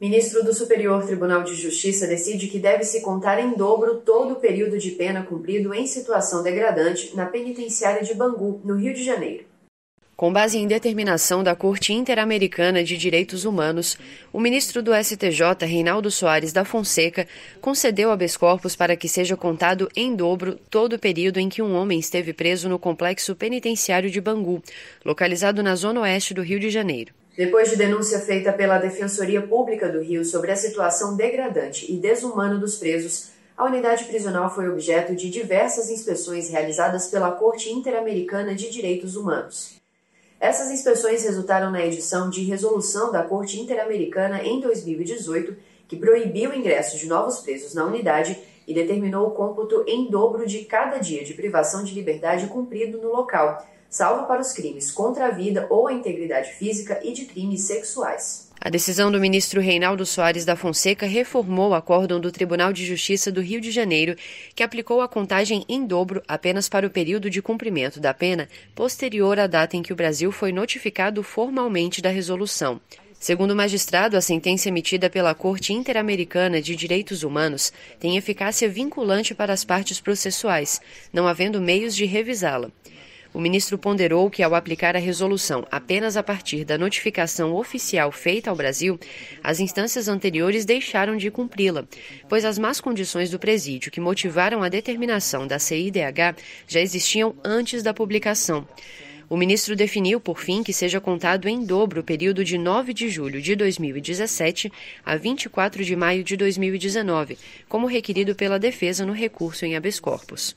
Ministro do Superior Tribunal de Justiça decide que deve se contar em dobro todo o período de pena cumprido em situação degradante na penitenciária de Bangu, no Rio de Janeiro. Com base em determinação da Corte Interamericana de Direitos Humanos, o ministro do STJ, Reinaldo Soares da Fonseca, concedeu habeas corpus para que seja contado em dobro todo o período em que um homem esteve preso no complexo penitenciário de Bangu, localizado na zona oeste do Rio de Janeiro. Depois de denúncia feita pela Defensoria Pública do Rio sobre a situação degradante e desumana dos presos, a unidade prisional foi objeto de diversas inspeções realizadas pela Corte Interamericana de Direitos Humanos. Essas inspeções resultaram na edição de resolução da Corte Interamericana em 2018, que proibiu o ingresso de novos presos na unidade e determinou o cômputo em dobro de cada dia de privação de liberdade cumprido no local, salvo para os crimes contra a vida ou a integridade física e de crimes sexuais. A decisão do ministro Reinaldo Soares da Fonseca reformou o acórdão do Tribunal de Justiça do Rio de Janeiro, que aplicou a contagem em dobro apenas para o período de cumprimento da pena posterior à data em que o Brasil foi notificado formalmente da resolução. Segundo o magistrado, a sentença emitida pela Corte Interamericana de Direitos Humanos tem eficácia vinculante para as partes processuais, não havendo meios de revisá-la. O ministro ponderou que, ao aplicar a resolução apenas a partir da notificação oficial feita ao Brasil, as instâncias anteriores deixaram de cumpri-la, pois as más condições do presídio que motivaram a determinação da CIDH já existiam antes da publicação. O ministro definiu, por fim, que seja contado em dobro o período de 9 de julho de 2017 a 24 de maio de 2019, como requerido pela defesa no recurso em habeas corpus.